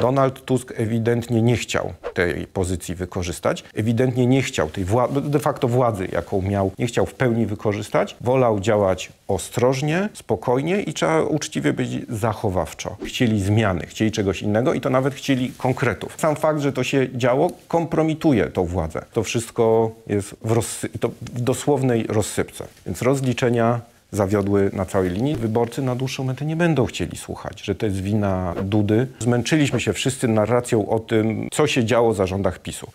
Donald Tusk ewidentnie nie chciał tej pozycji wykorzystać, ewidentnie nie chciał tej de facto władzy, jaką miał, nie chciał w pełni wykorzystać. Wolał działać ostrożnie, spokojnie i trzeba uczciwie być zachowawczo. Chcieli zmiany, chcieli czegoś innego i to nawet chcieli konkretów. Sam fakt, że to się działo, kompromituje tą władzę. To wszystko jest w, rozsy- to w dosłownej rozsypce. Więc rozliczenia zawiodły na całej linii. Wyborcy na dłuższą metę nie będą chcieli słuchać, że to jest wina Dudy. Zmęczyliśmy się wszyscy narracją o tym, co się działo za rządach PiSu.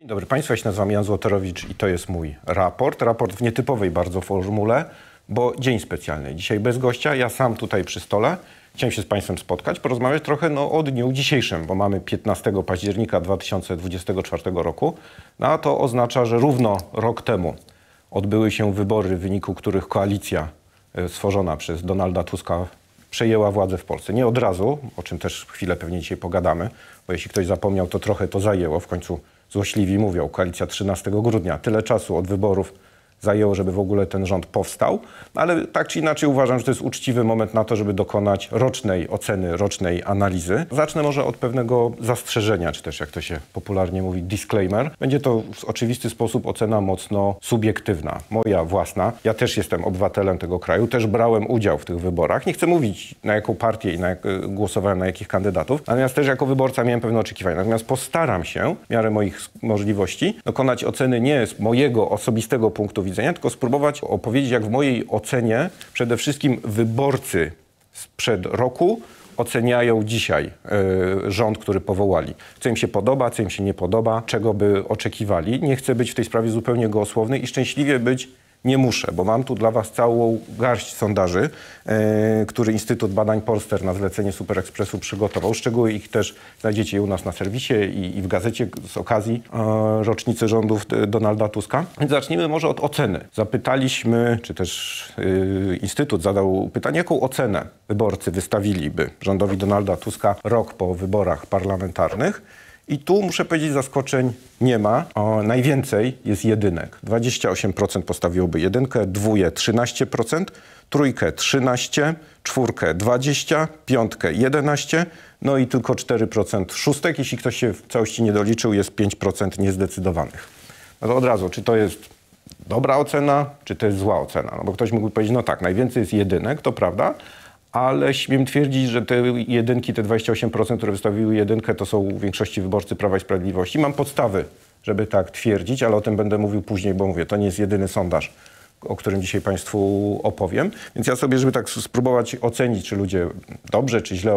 Dzień dobry Państwu, ja się nazywam Jan Złotorowicz i to jest mój raport. Raport w nietypowej bardzo formule, bo dzień specjalny. Dzisiaj bez gościa, ja sam tutaj przy stole. Chciałem się z Państwem spotkać, porozmawiać trochę no, o dniu dzisiejszym, bo mamy 15 października 2024 roku. No, a to oznacza, że równo rok temu odbyły się wybory, w wyniku których koalicja e, stworzona przez Donalda Tuska przejęła władzę w Polsce. Nie od razu, o czym też chwilę pewnie dzisiaj pogadamy, bo jeśli ktoś zapomniał, to trochę to zajęło. W końcu złośliwi mówią, koalicja 13 grudnia, tyle czasu od wyborów zajęło, żeby w ogóle ten rząd powstał. Ale tak czy inaczej uważam, że to jest uczciwy moment na to, żeby dokonać rocznej oceny, rocznej analizy. Zacznę może od pewnego zastrzeżenia, czy też jak to się popularnie mówi, disclaimer. Będzie to w oczywisty sposób ocena mocno subiektywna, moja własna. Ja też jestem obywatelem tego kraju, też brałem udział w tych wyborach. Nie chcę mówić na jaką partię i na jak, głosowałem na jakich kandydatów, natomiast też jako wyborca miałem pewne oczekiwania. Natomiast postaram się w miarę moich możliwości dokonać oceny nie z mojego osobistego punktu widzenia, widzenia, tylko spróbować opowiedzieć, jak w mojej ocenie przede wszystkim wyborcy sprzed roku oceniają dzisiaj y, rząd, który powołali. Co im się podoba, co im się nie podoba, czego by oczekiwali. Nie chcę być w tej sprawie zupełnie gołosłowny i szczęśliwie być nie muszę, bo mam tu dla Was całą garść sondaży, e, który Instytut Badań Polster na zlecenie Super Expressu przygotował. Szczegóły ich też znajdziecie u nas na serwisie i, i w gazecie z okazji e, rocznicy rządów Donalda Tuska. Zacznijmy może od oceny. Zapytaliśmy, czy też e, Instytut zadał pytanie, jaką ocenę wyborcy wystawiliby rządowi Donalda Tuska rok po wyborach parlamentarnych. I tu muszę powiedzieć, zaskoczeń nie ma. O, najwięcej jest jedynek. 28% postawiłoby jedynkę, dwóje 13%, trójkę 13%, czwórkę 20%, piątkę 11%, no i tylko 4% szóstek. Jeśli ktoś się w całości nie doliczył, jest 5% niezdecydowanych. No to od razu, czy to jest dobra ocena, czy to jest zła ocena? No bo ktoś mógłby powiedzieć, no tak, najwięcej jest jedynek, to prawda, ale śmiem twierdzić, że te jedynki, te 28%, które wystawiły jedynkę, to są w większości wyborcy Prawa i Sprawiedliwości. Mam podstawy, żeby tak twierdzić, ale o tym będę mówił później, bo mówię, to nie jest jedyny sondaż, o którym dzisiaj Państwu opowiem. Więc ja sobie, żeby tak spróbować ocenić, czy ludzie dobrze, czy źle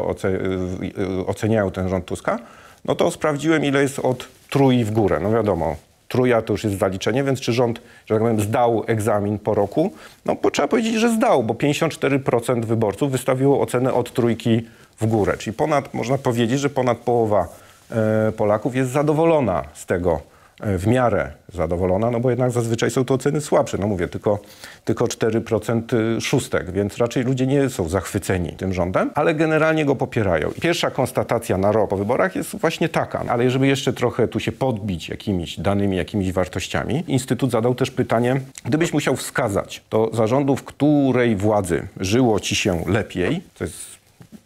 oceniają ten rząd Tuska, no to sprawdziłem, ile jest od trój w górę. No wiadomo, Truja to już jest zaliczenie, więc czy rząd, że tak powiem, zdał egzamin po roku? No bo trzeba powiedzieć, że zdał, bo 54% wyborców wystawiło ocenę od trójki w górę. Czyli ponad, można powiedzieć, że ponad połowa e, Polaków jest zadowolona z tego, w miarę zadowolona, no bo jednak zazwyczaj są to oceny słabsze. No mówię, tylko, tylko 4% y, szóstek, więc raczej ludzie nie są zachwyceni tym rządem, ale generalnie go popierają. Pierwsza konstatacja na rok po wyborach jest właśnie taka, ale żeby jeszcze trochę tu się podbić jakimiś danymi, jakimiś wartościami, Instytut zadał też pytanie, gdybyś musiał wskazać to zarządów której władzy żyło ci się lepiej, to jest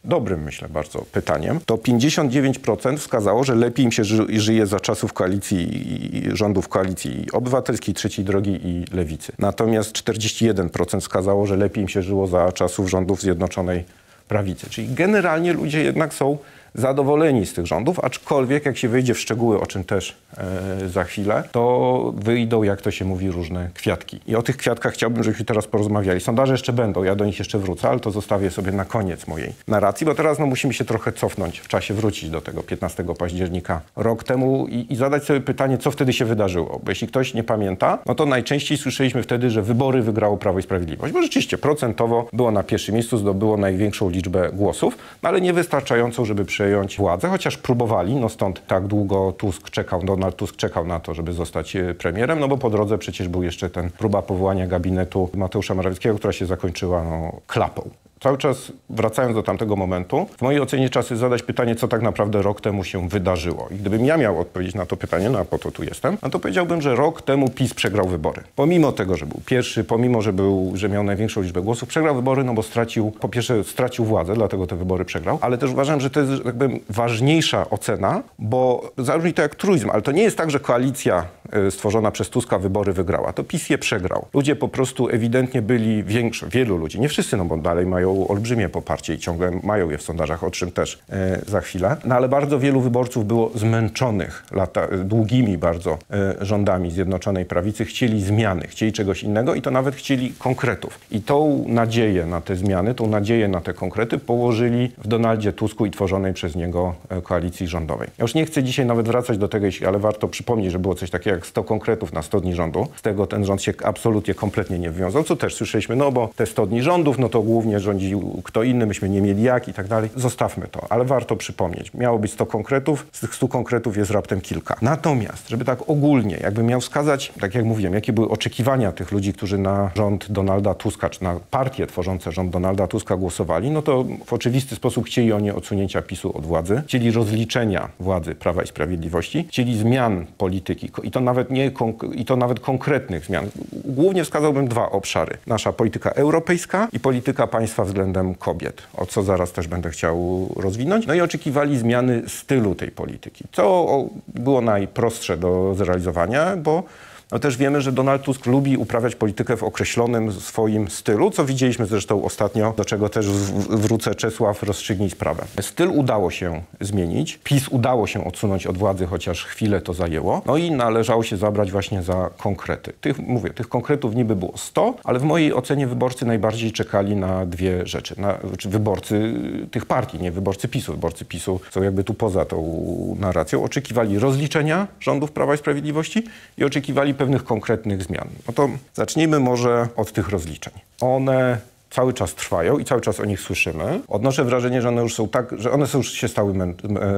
dobrym, myślę, bardzo pytaniem, to 59% wskazało, że lepiej im się żyje za czasów koalicji, rządów koalicji obywatelskiej, trzeciej drogi i lewicy. Natomiast 41% wskazało, że lepiej im się żyło za czasów rządów Zjednoczonej Prawicy. Czyli generalnie ludzie jednak są zadowoleni z tych rządów, aczkolwiek jak się wyjdzie w szczegóły, o czym też e, za chwilę, to wyjdą, jak to się mówi, różne kwiatki. I o tych kwiatkach chciałbym, żebyśmy teraz porozmawiali. Sondaże jeszcze będą, ja do nich jeszcze wrócę, ale to zostawię sobie na koniec mojej narracji, bo teraz no, musimy się trochę cofnąć w czasie, wrócić do tego 15 października rok temu i, i zadać sobie pytanie, co wtedy się wydarzyło. Bo jeśli ktoś nie pamięta, no to najczęściej słyszeliśmy wtedy, że wybory wygrało Prawo i Sprawiedliwość, bo rzeczywiście procentowo było na pierwszym miejscu, zdobyło największą liczbę głosów, no, ale niewystarczającą, żeby przejąć władzę, chociaż próbowali, no stąd tak długo Tusk czekał, Donald Tusk czekał na to, żeby zostać e, premierem, no bo po drodze przecież był jeszcze ten próba powołania gabinetu Mateusza Morawieckiego, która się zakończyła no, klapą. Cały czas wracając do tamtego momentu, w mojej ocenie czas jest zadać pytanie, co tak naprawdę rok temu się wydarzyło. I gdybym ja miał odpowiedzieć na to pytanie, no a po to tu jestem, no to powiedziałbym, że rok temu PiS przegrał wybory. Pomimo tego, że był pierwszy, pomimo, że, był, że miał największą liczbę głosów, przegrał wybory, no bo stracił, po pierwsze stracił władzę, dlatego te wybory przegrał, ale też uważam, że to jest jakby ważniejsza ocena, bo zabrzmi to jak truizm, ale to nie jest tak, że koalicja y, stworzona przez Tuska wybory wygrała. To PiS je przegrał. Ludzie po prostu ewidentnie byli większy, wielu ludzi, nie wszyscy, no bo dalej mają olbrzymie poparcie i ciągle mają je w sondażach, o czym też e, za chwilę. No ale bardzo wielu wyborców było zmęczonych lata, długimi bardzo e, rządami Zjednoczonej Prawicy, chcieli zmiany, chcieli czegoś innego i to nawet chcieli konkretów. I tą nadzieję na te zmiany, tą nadzieję na te konkrety położyli w Donaldzie Tusku i tworzonej przez niego e, koalicji rządowej. Ja już nie chcę dzisiaj nawet wracać do tego, ale warto przypomnieć, że było coś takiego jak 100 konkretów na 100 dni rządu. Z tego ten rząd się absolutnie kompletnie nie wywiązał, co też słyszeliśmy, no bo te 100 dni rządów, no to głównie rządził kto inny, myśmy nie mieli jak i tak dalej. Zostawmy to, ale warto przypomnieć. Miało być 100 konkretów, z tych 100 konkretów jest raptem kilka. Natomiast, żeby tak ogólnie, jakby miał wskazać, tak jak mówiłem, jakie były oczekiwania tych ludzi, którzy na rząd Donalda Tuska, czy na partie tworzące rząd Donalda Tuska głosowali, no to w oczywisty sposób chcieli oni odsunięcia PiSu od władzy, chcieli rozliczenia władzy Prawa i Sprawiedliwości, chcieli zmian polityki i to nawet nie, i to nawet konkretnych zmian. Głównie wskazałbym dwa obszary. Nasza polityka europejska i polityka państwa względem kobiet, o co zaraz też będę chciał rozwinąć. No i oczekiwali zmiany stylu tej polityki, co było najprostsze do zrealizowania, bo no też wiemy, że Donald Tusk lubi uprawiać politykę w określonym swoim stylu, co widzieliśmy zresztą ostatnio, do czego też wrócę Czesław, rozstrzygnij sprawę. Styl udało się zmienić, PiS udało się odsunąć od władzy, chociaż chwilę to zajęło, no i należało się zabrać właśnie za konkrety. Tych, mówię, tych konkretów niby było 100, ale w mojej ocenie wyborcy najbardziej czekali na dwie rzeczy. Na, znaczy wyborcy tych partii, nie wyborcy PiSu. Wyborcy PiSu są jakby tu poza tą narracją. Oczekiwali rozliczenia rządów Prawa i Sprawiedliwości i oczekiwali pewnych konkretnych zmian. No to zacznijmy może od tych rozliczeń. One cały czas trwają i cały czas o nich słyszymy. Odnoszę wrażenie, że one już są tak, że one są już się stały mę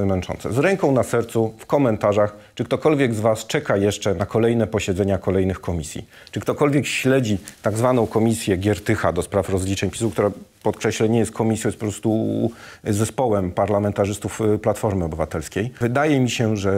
męczące. Z ręką na sercu w komentarzach, czy ktokolwiek z Was czeka jeszcze na kolejne posiedzenia kolejnych komisji? Czy ktokolwiek śledzi tak zwaną komisję Giertycha do spraw rozliczeń PiSu, która podkreślę, nie jest komisją, jest po prostu zespołem parlamentarzystów y, Platformy Obywatelskiej. Wydaje mi się, że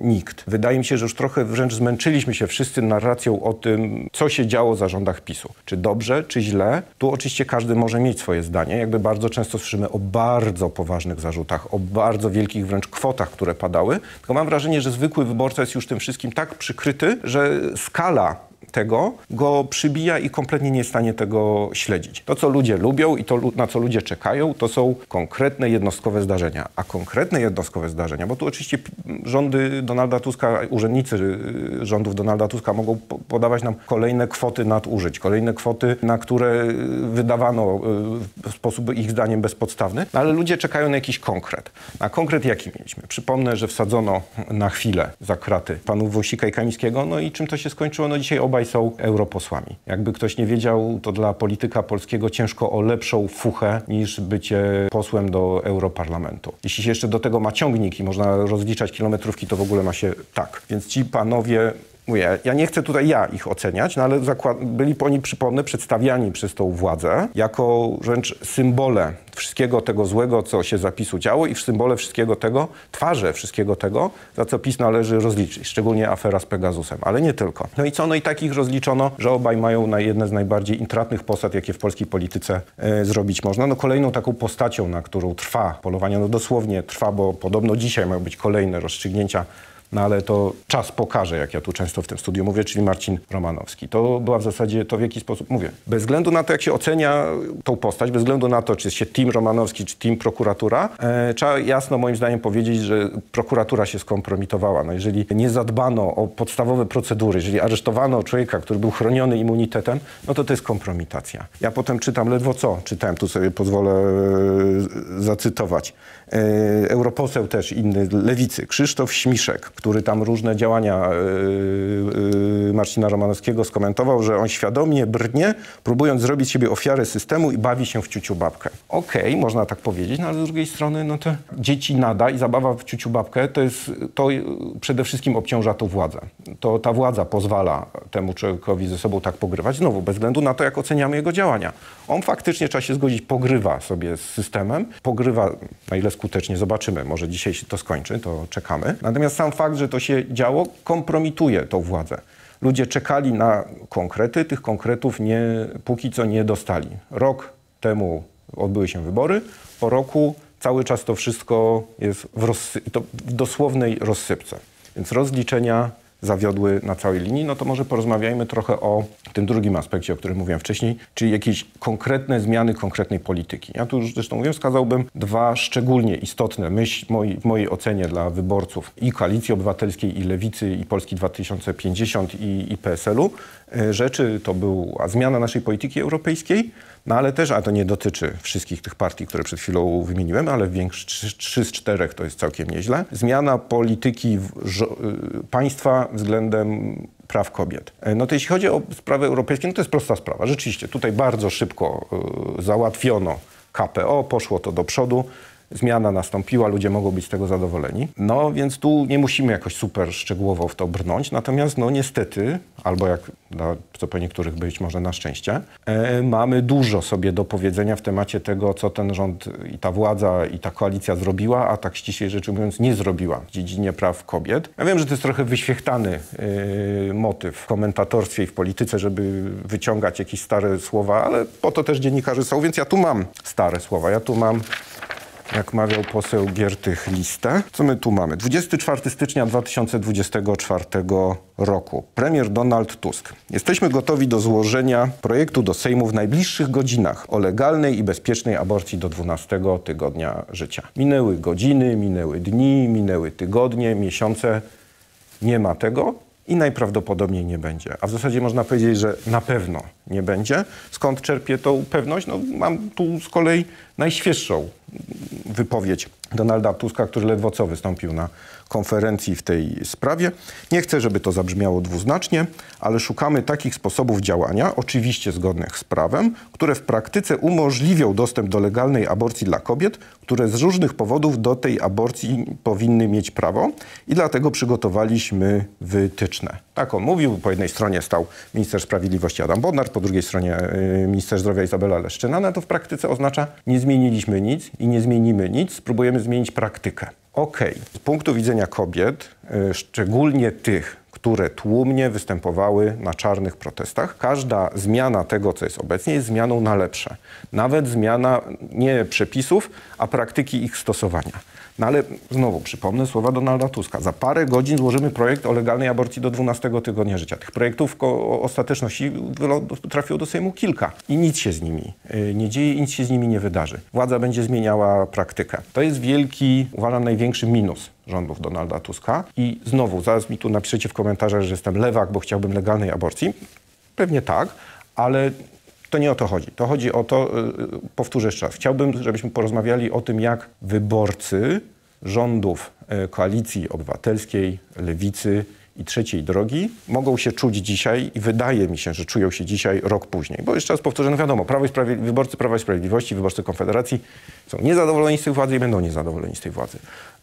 nikt. Wydaje mi się, że już trochę wręcz zmęczyliśmy się wszyscy narracją o tym, co się działo za rządach PiSu. Czy dobrze, czy źle. Tu oczywiście każdy może mieć swoje zdanie. Jakby bardzo często słyszymy o bardzo poważnych zarzutach, o bardzo wielkich wręcz kwotach, które padały. Tylko mam wrażenie, że zwykły wyborca jest już tym wszystkim tak przykryty, że skala tego go przybija i kompletnie nie jest w stanie tego śledzić. To, co ludzie lubią i to, na co ludzie czekają, to są konkretne jednostkowe zdarzenia. A konkretne jednostkowe zdarzenia, bo tu oczywiście rządy Donalda Tuska, urzędnicy y, rządów Donalda Tuska mogą podawać nam kolejne kwoty nadużyć, kolejne kwoty, na które wydawano y, w sposób ich zdaniem bezpodstawny, no, ale ludzie czekają na jakiś konkret. A konkret jaki mieliśmy? Przypomnę, że wsadzono na chwilę za kraty panów Wąsika i Kamińskiego, no i czym to się skończyło? No dzisiaj obaj są europosłami. Jakby ktoś nie wiedział, to dla polityka polskiego ciężko o lepszą fuchę niż bycie posłem do Europarlamentu. Jeśli się jeszcze do tego ma ciągnik i można rozliczać kilometrówki, to w ogóle ma się tak. Więc ci panowie Mówię, ja nie chcę tutaj ja ich oceniać, no ale byli oni, przypomnę, przedstawiani przez tą władzę jako wręcz symbole wszystkiego tego złego, co się zapisu działo i symbole wszystkiego tego, twarze wszystkiego tego, za co PiS należy rozliczyć, szczególnie afera z Pegasusem, ale nie tylko. No i co? No i takich rozliczono, że obaj mają na jedne z najbardziej intratnych posad, jakie w polskiej polityce e, zrobić można. No kolejną taką postacią, na którą trwa polowanie, no dosłownie trwa, bo podobno dzisiaj mają być kolejne rozstrzygnięcia no ale to czas pokaże, jak ja tu często w tym studiu mówię, czyli Marcin Romanowski. To była w zasadzie to, w jaki sposób mówię. Bez względu na to, jak się ocenia tą postać, bez względu na to, czy jest się team Romanowski, czy team prokuratura, e, trzeba jasno moim zdaniem powiedzieć, że prokuratura się skompromitowała. No jeżeli nie zadbano o podstawowe procedury, jeżeli aresztowano człowieka, który był chroniony immunitetem, no to to jest kompromitacja. Ja potem czytam ledwo co, czytałem, tu sobie pozwolę e, zacytować. E, europoseł też inny, lewicy, Krzysztof Śmiszek, który tam różne działania yy, yy, Marcina Romanowskiego skomentował, że on świadomie brnie, próbując zrobić siebie ofiarę systemu i bawi się w ciuciu babkę. Okej, okay, można tak powiedzieć, no ale z drugiej strony no to dzieci nada i zabawa w ciuciu babkę to jest, to przede wszystkim obciąża to władzę. To ta władza pozwala temu człowiekowi ze sobą tak pogrywać, znowu bez względu na to, jak oceniamy jego działania. On faktycznie, trzeba się zgodzić, pogrywa sobie z systemem, pogrywa, na ile skutecznie zobaczymy, może dzisiaj się to skończy, to czekamy. Natomiast sam fakt, że to się działo, kompromituje tą władzę. Ludzie czekali na konkrety, tych konkretów nie, póki co nie dostali. Rok temu odbyły się wybory, po roku cały czas to wszystko jest w, rozsy- to w dosłownej rozsypce. Więc rozliczenia zawiodły na całej linii, no to może porozmawiajmy trochę o tym drugim aspekcie, o którym mówiłem wcześniej, czyli jakieś konkretne zmiany konkretnej polityki. Ja tu już zresztą mówiłem, wskazałbym dwa szczególnie istotne, myśl moi, w mojej ocenie dla wyborców i Koalicji Obywatelskiej, i Lewicy, i Polski 2050, i, i PSL-u, e, rzeczy to była zmiana naszej polityki europejskiej, no ale też, a to nie dotyczy wszystkich tych partii, które przed chwilą wymieniłem, ale większość, trzy z czterech to jest całkiem nieźle. Zmiana polityki y, państwa względem praw kobiet. E, no to jeśli chodzi o sprawy europejskie, no to jest prosta sprawa. Rzeczywiście, tutaj bardzo szybko y, załatwiono KPO, poszło to do przodu zmiana nastąpiła, ludzie mogą być z tego zadowoleni. No więc tu nie musimy jakoś super szczegółowo w to brnąć, natomiast no niestety, albo jak no, co po niektórych być może na szczęście, e, mamy dużo sobie do powiedzenia w temacie tego, co ten rząd i ta władza i ta koalicja zrobiła, a tak ściślej rzecz ujmując nie zrobiła w dziedzinie praw kobiet. Ja wiem, że to jest trochę wyświechtany e, motyw w komentatorstwie i w polityce, żeby wyciągać jakieś stare słowa, ale po to też dziennikarze są, więc ja tu mam stare słowa, ja tu mam jak mawiał poseł Giertych, listę. Co my tu mamy? 24 stycznia 2024 roku. Premier Donald Tusk. Jesteśmy gotowi do złożenia projektu do Sejmu w najbliższych godzinach o legalnej i bezpiecznej aborcji do 12 tygodnia życia. Minęły godziny, minęły dni, minęły tygodnie, miesiące. Nie ma tego i najprawdopodobniej nie będzie. A w zasadzie można powiedzieć, że na pewno nie będzie. Skąd czerpię tą pewność? No, mam tu z kolei najświeższą wypowiedź Donalda Tuska, który ledwo co wystąpił na konferencji w tej sprawie. Nie chcę, żeby to zabrzmiało dwuznacznie, ale szukamy takich sposobów działania, oczywiście zgodnych z prawem, które w praktyce umożliwią dostęp do legalnej aborcji dla kobiet, które z różnych powodów do tej aborcji powinny mieć prawo i dlatego przygotowaliśmy wytyczne. Tak on mówił. Po jednej stronie stał minister sprawiedliwości Adam Bodnar, po drugiej stronie y, minister zdrowia Izabela Leszczyna. No to w praktyce oznacza, nie zmieniliśmy nic i nie zmienimy nic, spróbujemy zmienić praktykę. Okej, okay. z punktu widzenia kobiet, y, szczególnie tych, które tłumnie występowały na czarnych protestach. Każda zmiana tego, co jest obecnie, jest zmianą na lepsze. Nawet zmiana nie przepisów, a praktyki ich stosowania. No ale znowu przypomnę słowa Donalda Tuska. Za parę godzin złożymy projekt o legalnej aborcji do 12 tygodnia życia. Tych projektów o ostateczności trafiło do Sejmu kilka i nic się z nimi y, nie dzieje nic się z nimi nie wydarzy. Władza będzie zmieniała praktykę. To jest wielki, uważam, największy minus rządów Donalda Tuska. I znowu, zaraz mi tu napiszecie w komentarzach, że jestem lewak, bo chciałbym legalnej aborcji. Pewnie tak, ale to nie o to chodzi. To chodzi o to, y, powtórzę jeszcze raz, chciałbym, żebyśmy porozmawiali o tym, jak wyborcy rządów y, koalicji obywatelskiej, lewicy i trzeciej drogi mogą się czuć dzisiaj i wydaje mi się, że czują się dzisiaj rok później. Bo jeszcze raz powtórzę, no wiadomo, Prawo wyborcy Prawa i Sprawiedliwości, wyborcy Konfederacji są niezadowoleni z tej władzy i będą niezadowoleni z tej władzy.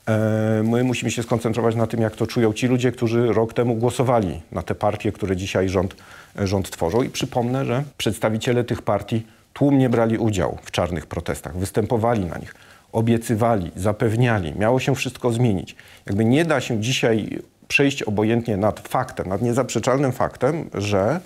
E, my musimy się skoncentrować na tym, jak to czują ci ludzie, którzy rok temu głosowali na te partie, które dzisiaj rząd, rząd tworzą. I przypomnę, że przedstawiciele tych partii tłumnie brali udział w czarnych protestach, występowali na nich, obiecywali, zapewniali, miało się wszystko zmienić. Jakby nie da się dzisiaj przejść obojętnie nad faktem, nad niezaprzeczalnym faktem, że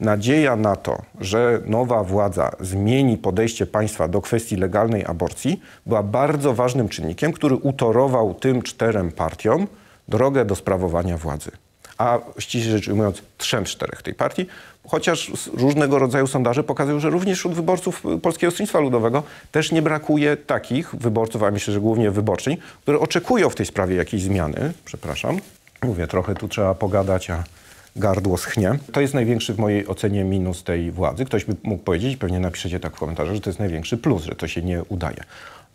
nadzieja na to, że nowa władza zmieni podejście państwa do kwestii legalnej aborcji, była bardzo ważnym czynnikiem, który utorował tym czterem partiom drogę do sprawowania władzy. A ściśle rzecz ujmując, trzem czterech tej partii, chociaż różnego rodzaju sondaże pokazują, że również wśród wyborców Polskiego Stronnictwa Ludowego też nie brakuje takich wyborców, a myślę, że głównie wyborczyń, które oczekują w tej sprawie jakiejś zmiany, przepraszam, Mówię, trochę tu trzeba pogadać, a gardło schnie. To jest największy w mojej ocenie minus tej władzy. Ktoś by mógł powiedzieć, pewnie napiszecie tak w komentarzach, że to jest największy plus, że to się nie udaje.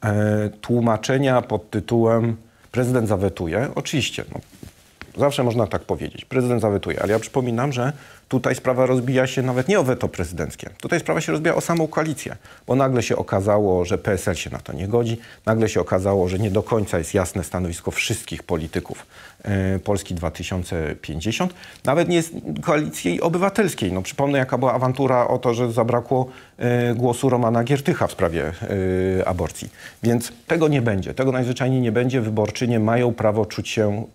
E, tłumaczenia pod tytułem prezydent zawetuje, oczywiście, no, Zawsze można tak powiedzieć. Prezydent zawetuje, ale ja przypominam, że tutaj sprawa rozbija się nawet nie o weto prezydenckie. Tutaj sprawa się rozbija o samą koalicję, bo nagle się okazało, że PSL się na to nie godzi, nagle się okazało, że nie do końca jest jasne stanowisko wszystkich polityków e, Polski 2050. Nawet nie jest koalicji obywatelskiej. No, przypomnę, jaka była awantura o to, że zabrakło e, głosu Romana Giertycha w sprawie e, aborcji. Więc tego nie będzie. Tego najzwyczajniej nie będzie. Wyborczynie mają prawo czuć się,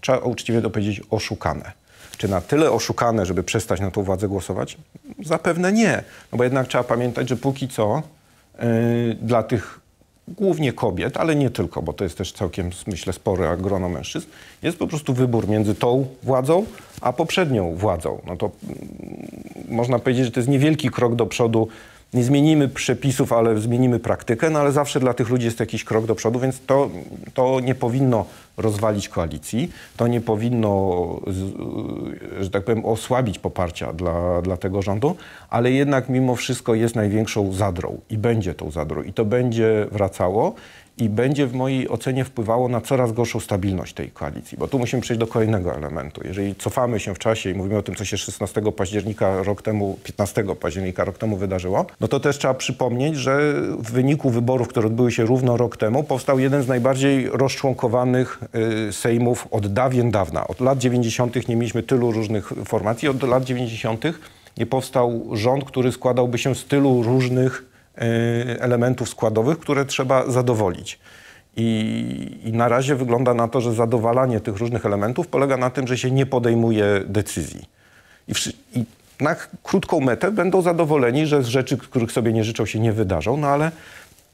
trzeba uczciwie to powiedzieć, oszukane. Czy na tyle oszukane, żeby przestać na tą władzę głosować? Zapewne nie. No bo jednak trzeba pamiętać, że póki co yy, dla tych głównie kobiet, ale nie tylko, bo to jest też całkiem, myślę, spory grono mężczyzn, jest po prostu wybór między tą władzą, a poprzednią władzą. No to mm, można powiedzieć, że to jest niewielki krok do przodu nie zmienimy przepisów, ale zmienimy praktykę, no ale zawsze dla tych ludzi jest jakiś krok do przodu, więc to, to nie powinno rozwalić koalicji, to nie powinno, że tak powiem, osłabić poparcia dla, dla tego rządu, ale jednak mimo wszystko jest największą zadrą i będzie tą zadrą i to będzie wracało i będzie w mojej ocenie wpływało na coraz gorszą stabilność tej koalicji. Bo tu musimy przejść do kolejnego elementu. Jeżeli cofamy się w czasie i mówimy o tym, co się 16 października rok temu, 15 października rok temu wydarzyło, no to też trzeba przypomnieć, że w wyniku wyborów, które odbyły się równo rok temu, powstał jeden z najbardziej rozczłonkowanych y, sejmów od dawien dawna. Od lat 90. nie mieliśmy tylu różnych formacji. Od lat 90. nie powstał rząd, który składałby się z tylu różnych elementów składowych, które trzeba zadowolić. I, I, na razie wygląda na to, że zadowalanie tych różnych elementów polega na tym, że się nie podejmuje decyzji. I, i na krótką metę będą zadowoleni, że z rzeczy, których sobie nie życzą, się nie wydarzą, no ale,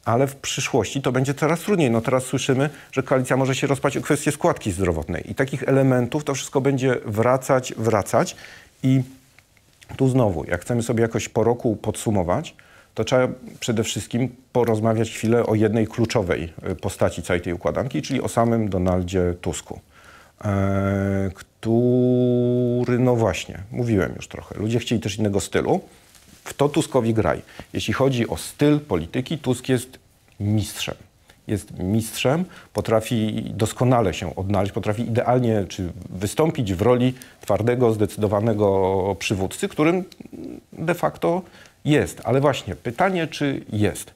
ale w przyszłości to będzie coraz trudniej. No teraz słyszymy, że koalicja może się rozpaść o kwestię składki zdrowotnej. I takich elementów to wszystko będzie wracać, wracać. I tu znowu, jak chcemy sobie jakoś po roku podsumować, to trzeba przede wszystkim porozmawiać chwilę o jednej kluczowej e, postaci całej tej układanki, czyli o samym Donaldzie Tusku, e, który, no właśnie, mówiłem już trochę, ludzie chcieli też innego stylu. W to Tuskowi graj. Jeśli chodzi o styl polityki, Tusk jest mistrzem. Jest mistrzem, potrafi doskonale się odnaleźć, potrafi idealnie czy wystąpić w roli twardego, zdecydowanego przywódcy, którym de facto jest, ale właśnie pytanie, czy jest.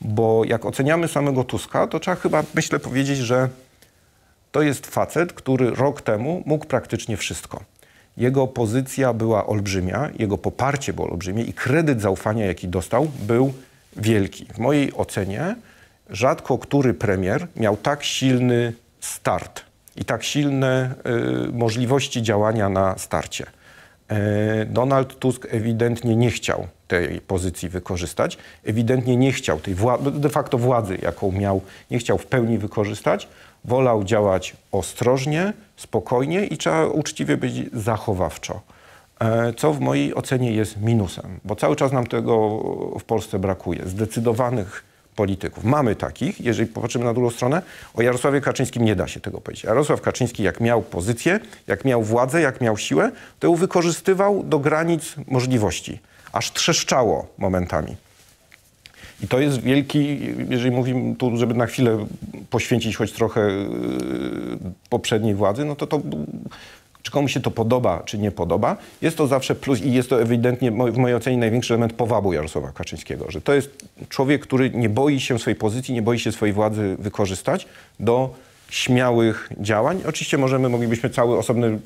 Bo jak oceniamy samego Tuska, to trzeba chyba, myślę, powiedzieć, że to jest facet, który rok temu mógł praktycznie wszystko. Jego pozycja była olbrzymia, jego poparcie było olbrzymie i kredyt zaufania, jaki dostał, był wielki. W mojej ocenie rzadko który premier miał tak silny start i tak silne y, możliwości działania na starcie. E, Donald Tusk ewidentnie nie chciał tej pozycji wykorzystać, ewidentnie nie chciał tej de facto władzy, jaką miał, nie chciał w pełni wykorzystać. Wolał działać ostrożnie, spokojnie i trzeba uczciwie być zachowawczo. E, co w mojej ocenie jest minusem, bo cały czas nam tego w Polsce brakuje. Zdecydowanych polityków. Mamy takich, jeżeli popatrzymy na drugą stronę, o Jarosławie Kaczyńskim nie da się tego powiedzieć. Jarosław Kaczyński jak miał pozycję, jak miał władzę, jak miał siłę, to ją wykorzystywał do granic możliwości. Aż trzeszczało momentami. I to jest wielki, jeżeli mówimy tu, żeby na chwilę poświęcić choć trochę yy, poprzedniej władzy, no to to czy komuś się to podoba, czy nie podoba, jest to zawsze plus i jest to ewidentnie w mojej ocenie największy element powabu Jarosława Kaczyńskiego, że to jest człowiek, który nie boi się swojej pozycji, nie boi się swojej władzy wykorzystać do śmiałych działań. Oczywiście możemy, moglibyśmy cały osobny mm,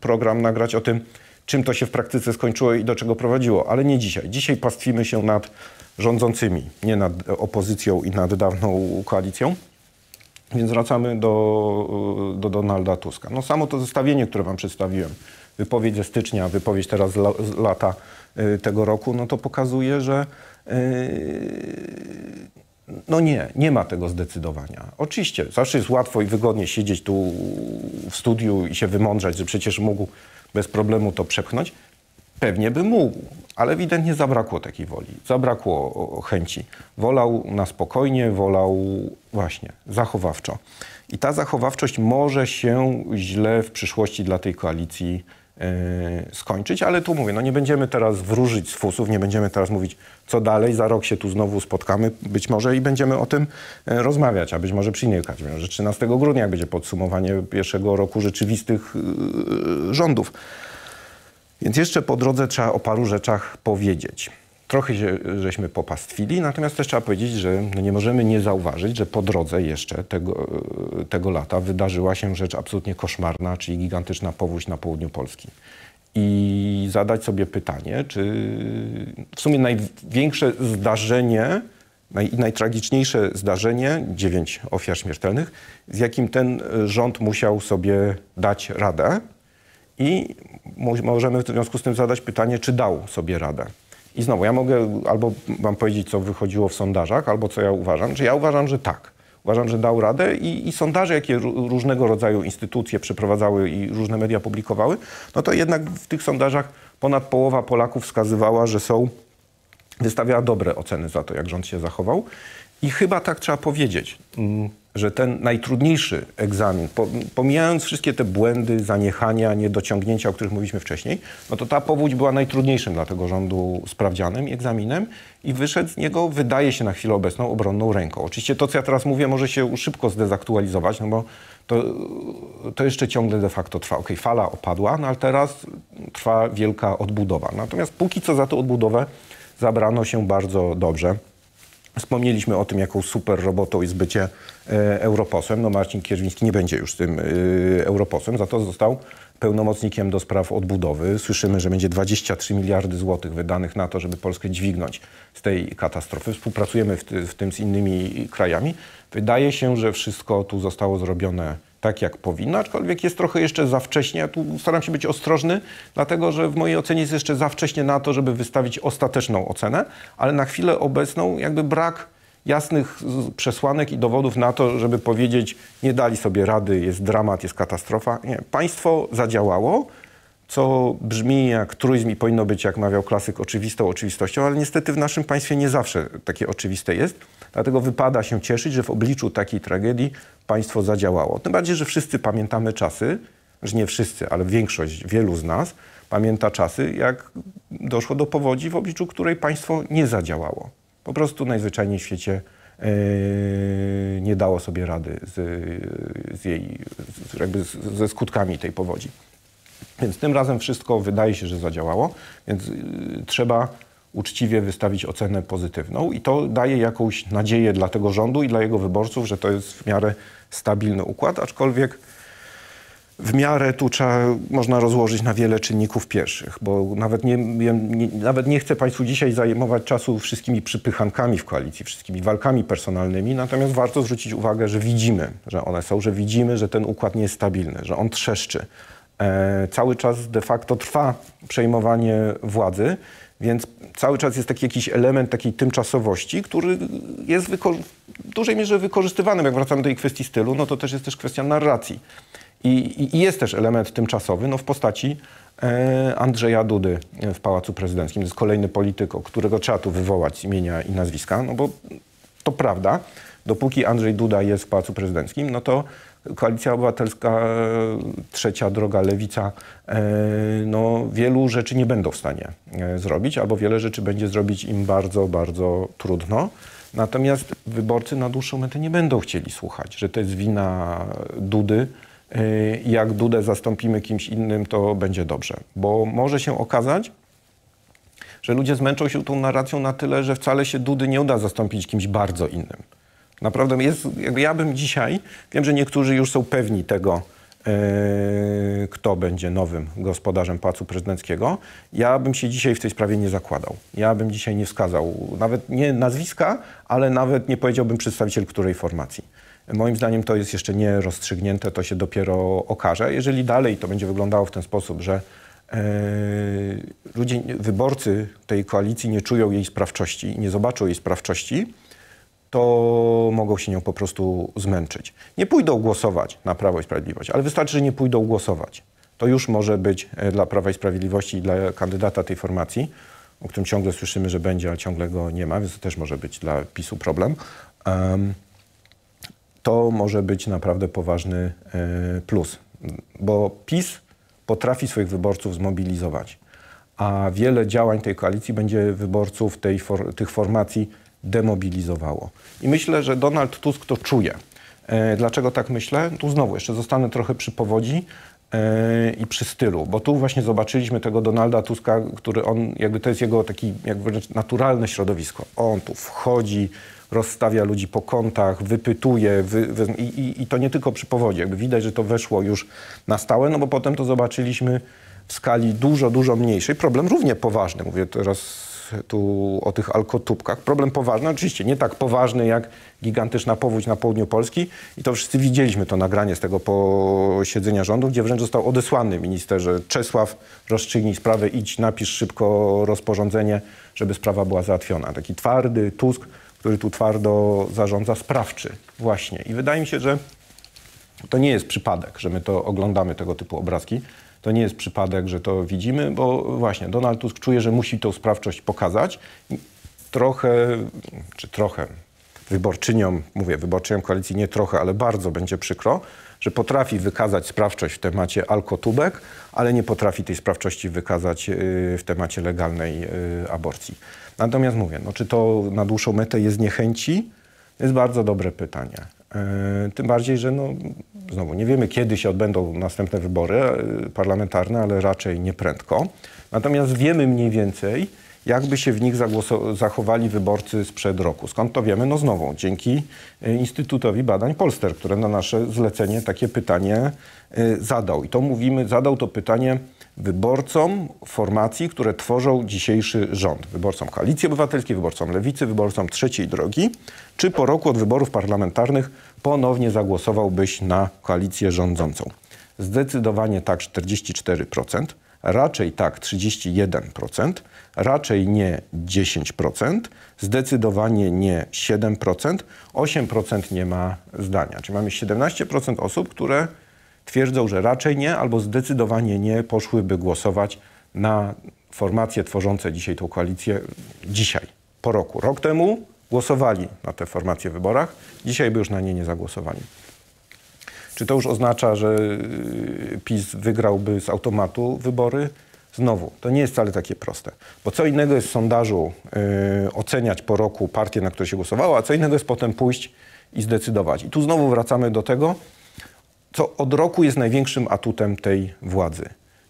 program nagrać o tym, czym to się w praktyce skończyło i do czego prowadziło, ale nie dzisiaj. Dzisiaj pastwimy się nad rządzącymi, nie nad opozycją i nad dawną koalicją. Więc wracamy do, do Donalda Tuska. No samo to zestawienie, które wam przedstawiłem, wypowiedź ze stycznia, wypowiedź teraz z lata y, tego roku, no to pokazuje, że y, no nie, nie ma tego zdecydowania. Oczywiście, zawsze jest łatwo i wygodnie siedzieć tu w studiu i się wymądrzać, że przecież mógł bez problemu to przepchnąć. Pewnie by mógł, ale ewidentnie zabrakło takiej woli, zabrakło chęci. Wolał na spokojnie, wolał właśnie zachowawczo. I ta zachowawczość może się źle w przyszłości dla tej koalicji skończyć, ale tu mówię, no nie będziemy teraz wróżyć z fusów, nie będziemy teraz mówić, co dalej, za rok się tu znowu spotkamy być może i będziemy o tym rozmawiać, a być może przy innej okazji, że 13 grudnia jak będzie podsumowanie pierwszego roku rzeczywistych rządów. Więc jeszcze po drodze trzeba o paru rzeczach powiedzieć. Trochę się, żeśmy popastwili, natomiast też trzeba powiedzieć, że no nie możemy nie zauważyć, że po drodze jeszcze tego, tego lata wydarzyła się rzecz absolutnie koszmarna, czyli gigantyczna powódź na południu Polski. I zadać sobie pytanie, czy w sumie największe zdarzenie, naj, najtragiczniejsze zdarzenie, dziewięć ofiar śmiertelnych, z jakim ten rząd musiał sobie dać radę, i możemy w związku z tym zadać pytanie, czy dał sobie radę. I znowu, ja mogę albo wam powiedzieć, co wychodziło w sondażach, albo co ja uważam. Czy ja uważam, że tak. Uważam, że dał radę i, i sondaże, jakie różnego rodzaju instytucje przeprowadzały i różne media publikowały, no to jednak w tych sondażach ponad połowa Polaków wskazywała, że są, wystawiała dobre oceny za to, jak rząd się zachował. I chyba tak trzeba powiedzieć. Że ten najtrudniejszy egzamin, pomijając wszystkie te błędy, zaniechania, niedociągnięcia, o których mówiliśmy wcześniej, no to ta powódź była najtrudniejszym dla tego rządu sprawdzianem i egzaminem i wyszedł z niego, wydaje się na chwilę obecną, obronną ręką. Oczywiście to, co ja teraz mówię, może się szybko zdezaktualizować, no bo to, to jeszcze ciągle de facto trwa. Okej, okay, fala opadła, no ale teraz trwa wielka odbudowa. Natomiast póki co za tę odbudowę zabrano się bardzo dobrze. Wspomnieliśmy o tym, jaką super robotą jest bycie e, europosłem. No Marcin Kierwiński nie będzie już tym e, europosłem, za to został pełnomocnikiem do spraw odbudowy. Słyszymy, że będzie 23 miliardy złotych wydanych na to, żeby Polskę dźwignąć z tej katastrofy. Współpracujemy w, ty, w tym z innymi krajami. Wydaje się, że wszystko tu zostało zrobione tak, jak powinno, aczkolwiek jest trochę jeszcze za wcześnie. Ja tu staram się być ostrożny, dlatego że w mojej ocenie jest jeszcze za wcześnie na to, żeby wystawić ostateczną ocenę, ale na chwilę obecną jakby brak jasnych przesłanek i dowodów na to, żeby powiedzieć, nie dali sobie rady, jest dramat, jest katastrofa. Nie. Państwo zadziałało, co brzmi jak truizm i powinno być, jak mawiał klasyk, oczywistą oczywistością, ale niestety w naszym państwie nie zawsze takie oczywiste jest. Dlatego wypada się cieszyć, że w obliczu takiej tragedii państwo zadziałało. Tym bardziej, że wszyscy pamiętamy czasy, że nie wszyscy, ale większość, wielu z nas pamięta czasy, jak doszło do powodzi, w obliczu której państwo nie zadziałało. Po prostu najzwyczajniej w świecie yy, nie dało sobie rady z, z jej, z, jakby z, ze skutkami tej powodzi. Więc tym razem wszystko wydaje się, że zadziałało, więc yy, trzeba uczciwie wystawić ocenę pozytywną i to daje jakąś nadzieję dla tego rządu i dla jego wyborców, że to jest w miarę stabilny układ, aczkolwiek w miarę tu trzeba, można rozłożyć na wiele czynników pierwszych, bo nawet nie, nie, nawet nie chcę Państwu dzisiaj zajmować czasu wszystkimi przypychankami w koalicji, wszystkimi walkami personalnymi, natomiast warto zwrócić uwagę, że widzimy, że one są, że widzimy, że ten układ nie jest stabilny, że on trzeszczy. E, cały czas de facto trwa przejmowanie władzy, więc cały czas jest taki jakiś element takiej tymczasowości, który jest w dużej mierze wykorzystywany. Jak wracamy do tej kwestii stylu, no to też jest też kwestia narracji. I, i jest też element tymczasowy no w postaci e, Andrzeja Dudy w Pałacu Prezydenckim. To jest kolejny polityk, którego trzeba tu wywołać z imienia i nazwiska, no bo to prawda. Dopóki Andrzej Duda jest w Pałacu Prezydenckim, no to Koalicja Obywatelska, trzecia droga, lewica, e, no, wielu rzeczy nie będą w stanie e, zrobić, albo wiele rzeczy będzie zrobić im bardzo, bardzo trudno. Natomiast wyborcy na dłuższą metę nie będą chcieli słuchać, że to jest wina Dudy. E, jak Dudę zastąpimy kimś innym, to będzie dobrze. Bo może się okazać, że ludzie zmęczą się tą narracją na tyle, że wcale się Dudy nie uda zastąpić kimś bardzo innym. Naprawdę jest, jakby ja bym dzisiaj, wiem, że niektórzy już są pewni tego, yy, kto będzie nowym gospodarzem Pałacu Prezydenckiego. Ja bym się dzisiaj w tej sprawie nie zakładał. Ja bym dzisiaj nie wskazał nawet nie nazwiska, ale nawet nie powiedziałbym przedstawiciel której formacji. Moim zdaniem to jest jeszcze nie rozstrzygnięte, to się dopiero okaże. Jeżeli dalej to będzie wyglądało w ten sposób, że yy, ludzie, wyborcy tej koalicji nie czują jej sprawczości, nie zobaczą jej sprawczości, to mogą się nią po prostu zmęczyć. Nie pójdą głosować na Prawo i Sprawiedliwość, ale wystarczy, że nie pójdą głosować. To już może być e, dla Prawa i Sprawiedliwości i dla kandydata tej formacji, o którym ciągle słyszymy, że będzie, a ciągle go nie ma, więc to też może być dla PiSu problem. Um, to może być naprawdę poważny y, plus, bo PiS potrafi swoich wyborców zmobilizować. A wiele działań tej koalicji będzie wyborców tej for, tych formacji demobilizowało. I myślę, że Donald Tusk to czuje. E, dlaczego tak myślę? Tu znowu jeszcze zostanę trochę przy powodzi e, i przy stylu, bo tu właśnie zobaczyliśmy tego Donalda Tuska, który on, jakby to jest jego taki jakby naturalne środowisko. On tu wchodzi, rozstawia ludzi po kątach, wypytuje wy, wy, i, i, to nie tylko przy powodzie. Jakby widać, że to weszło już na stałe, no bo potem to zobaczyliśmy w skali dużo, dużo mniejszej. Problem równie poważny, mówię teraz tu o tych alkotubkach. Problem poważny, oczywiście nie tak poważny jak gigantyczna powódź na południu Polski i to wszyscy widzieliśmy to nagranie z tego posiedzenia rządu, gdzie wręcz został odesłany ministerze Czesław, rozstrzygnij sprawę, idź, napisz szybko rozporządzenie, żeby sprawa była załatwiona. Taki twardy Tusk, który tu twardo zarządza, sprawczy właśnie. I wydaje mi się, że to nie jest przypadek, że my to oglądamy tego typu obrazki. To nie jest przypadek, że to widzimy, bo właśnie Donald Tusk czuje, że musi tą sprawczość pokazać. Trochę, czy trochę, wyborczyniom, mówię, wyborczyniom koalicji nie trochę, ale bardzo będzie przykro, że potrafi wykazać sprawczość w temacie alkotubek, ale nie potrafi tej sprawczości wykazać y, w temacie legalnej y, aborcji. Natomiast mówię, no, czy to na dłuższą metę jest niechęci? To jest bardzo dobre pytanie. E, tym bardziej, że no, znowu nie wiemy, kiedy się odbędą następne wybory e, parlamentarne, ale raczej nie prędko. Natomiast wiemy mniej więcej, jakby się w nich zachowali wyborcy sprzed roku. Skąd to wiemy? No znowu, dzięki e, Instytutowi Badań Polster, który na nasze zlecenie takie pytanie zadał. I to mówimy, zadał to pytanie wyborcom formacji, które tworzą dzisiejszy rząd. Wyborcom Koalicji Obywatelskiej, wyborcom Lewicy, wyborcom Trzeciej Drogi. Czy po roku od wyborów parlamentarnych ponownie zagłosowałbyś na koalicję rządzącą? Zdecydowanie tak 44%, raczej tak 31%, raczej nie 10%, zdecydowanie nie 7%, 8% nie ma zdania. Czyli mamy 17% osób, które twierdzą, że raczej nie albo zdecydowanie nie poszłyby głosować na formacje tworzące dzisiaj tą koalicję dzisiaj, po roku. Rok temu głosowali na te formacje w wyborach, dzisiaj by już na nie nie zagłosowali. Czy to już oznacza, że y, PiS wygrałby z automatu wybory? Znowu, to nie jest wcale takie proste. Bo co innego jest w sondażu yy, oceniać po roku partię, na której się głosowało, a co innego jest potem pójść i zdecydować. I tu znowu wracamy do tego, co od roku jest największym atutem tej władzy.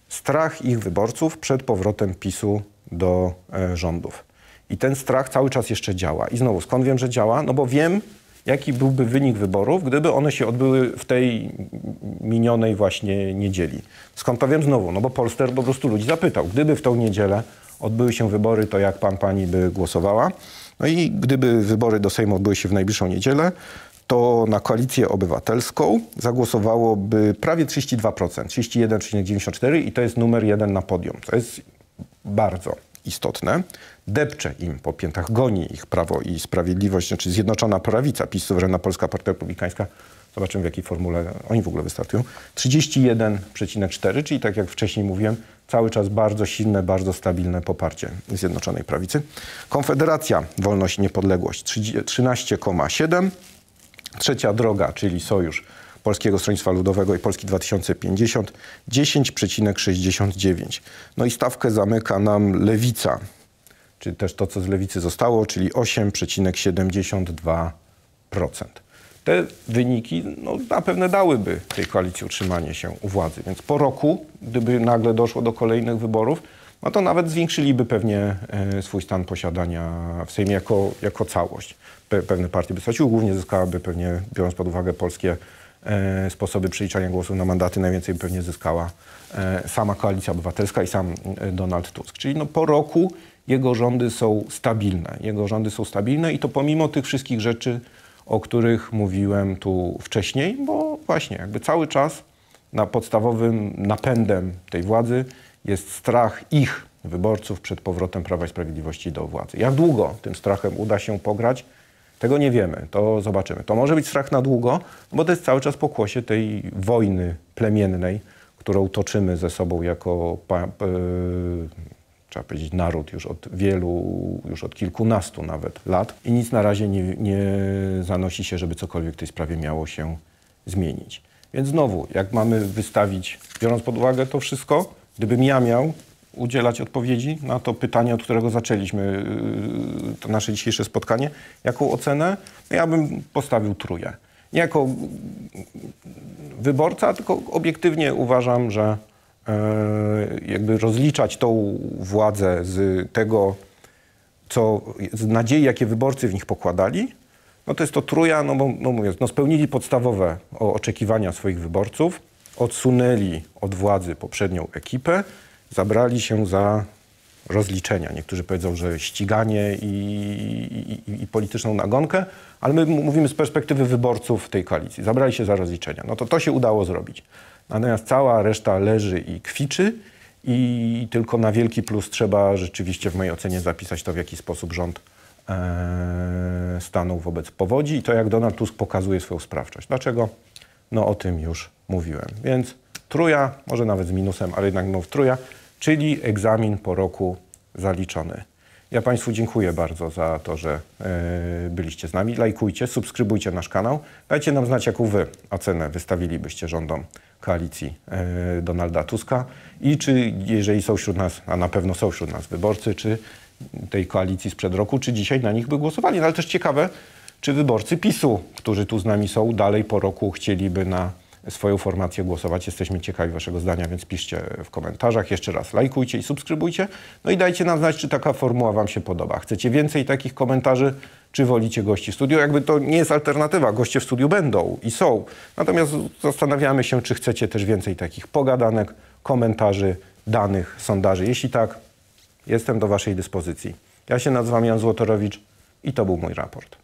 Strach ich wyborców przed powrotem PiSu do e, rządów. I ten strach cały czas jeszcze działa. I znowu, skąd wiem, że działa? No bo wiem, jaki byłby wynik wyborów, gdyby one się odbyły w tej minionej właśnie niedzieli. Skąd to wiem znowu? No bo Polster po prostu ludzi zapytał, gdyby w tą niedzielę odbyły się wybory, to jak pan pani by głosowała? No i gdyby wybory do Sejmu odbyły się w najbliższą niedzielę, to na koalicję obywatelską zagłosowałoby prawie 32%, 31,94% i to jest numer jeden na podium. To jest bardzo istotne. Depcze im po piętach, goni ich Prawo i Sprawiedliwość, znaczy Zjednoczona Prawica, PiS, Suwerenna Polska Partia Republikańska. Zobaczymy w jakiej formule oni w ogóle wystartują. 31,4, czyli tak jak wcześniej mówiłem, cały czas bardzo silne, bardzo stabilne poparcie Zjednoczonej Prawicy. Konfederacja Wolność i Niepodległość 13,7 Trzecia droga, czyli sojusz Polskiego Stronnictwa Ludowego i Polski 2050 10,69. No i stawkę zamyka nam Lewica, czyli też to, co z Lewicy zostało, czyli 8,72%. Te wyniki no, zapewne dałyby tej koalicji utrzymanie się u władzy. Więc po roku, gdyby nagle doszło do kolejnych wyborów, no to nawet zwiększyliby pewnie e, swój stan posiadania w Sejmie jako, jako całość. Pe pewne partie by straciły, głównie zyskałaby pewnie, biorąc pod uwagę polskie e, sposoby przeliczania głosów na mandaty, najwięcej pewnie zyskała e, sama Koalicja Obywatelska i sam e, Donald Tusk. Czyli no, po roku jego rządy są stabilne. Jego rządy są stabilne i to pomimo tych wszystkich rzeczy, o których mówiłem tu wcześniej, bo właśnie jakby cały czas na podstawowym napędem tej władzy jest strach ich wyborców przed powrotem Prawa i Sprawiedliwości do władzy. Jak długo tym strachem uda się pograć, tego nie wiemy, to zobaczymy. To może być strach na długo, bo to jest cały czas pokłosie tej wojny plemiennej, którą toczymy ze sobą jako, e, trzeba powiedzieć, naród już od wielu, już od kilkunastu nawet lat i nic na razie nie, nie zanosi się, żeby cokolwiek w tej sprawie miało się zmienić. Więc znowu, jak mamy wystawić, biorąc pod uwagę to wszystko, gdybym ja miał udzielać odpowiedzi na to pytanie, od którego zaczęliśmy yy, to nasze dzisiejsze spotkanie, jaką ocenę, no ja bym postawił trójkę. Nie jako wyborca, tylko obiektywnie uważam, że e, jakby rozliczać tą władzę z tego, co, z nadziei, jakie wyborcy w nich pokładali, no to jest to truja, no bo no no spełnili podstawowe oczekiwania swoich wyborców, odsunęli od władzy poprzednią ekipę, zabrali się za rozliczenia. Niektórzy powiedzą, że ściganie i, i, i polityczną nagonkę, ale my mówimy z perspektywy wyborców tej koalicji. Zabrali się za rozliczenia. No to to się udało zrobić. Natomiast cała reszta leży i kwiczy i tylko na wielki plus trzeba rzeczywiście w mojej ocenie zapisać to, w jaki sposób rząd e, stanął wobec powodzi i to, jak Donald Tusk pokazuje swoją sprawczość. Dlaczego? No o tym już mówiłem. Więc truja, może nawet z minusem, ale jednak mów truja, czyli egzamin po roku zaliczony. Ja Państwu dziękuję bardzo za to, że e, byliście z nami. Lajkujcie, subskrybujcie nasz kanał. Dajcie nam znać, jaką Wy ocenę wystawilibyście rządom koalicji e, Donalda Tuska i czy, jeżeli są wśród nas, a na pewno są wśród nas wyborcy, czy tej koalicji sprzed roku, czy dzisiaj na nich by głosowali. No ale też ciekawe, czy wyborcy PiSu, którzy tu z nami są, dalej po roku chcieliby na swoją formację głosować. Jesteśmy ciekawi Waszego zdania, więc piszcie w komentarzach. Jeszcze raz lajkujcie i subskrybujcie. No i dajcie nam znać, czy taka formuła Wam się podoba. Chcecie więcej takich komentarzy, czy wolicie gości w studiu? Jakby to nie jest alternatywa. Goście w studiu będą i są. Natomiast zastanawiamy się, czy chcecie też więcej takich pogadanek, komentarzy, danych, sondaży. Jeśli tak, jestem do Waszej dyspozycji. Ja się nazywam Jan Złotorowicz i to był mój raport.